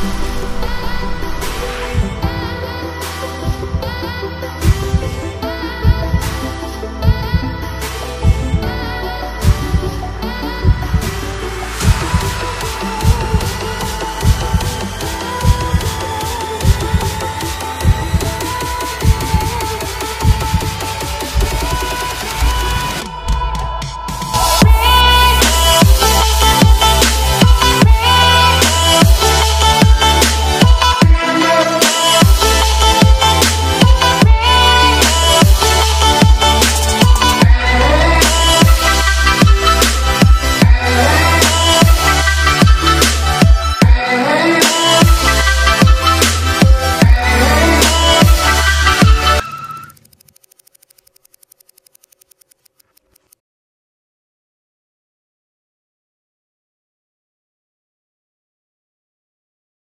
you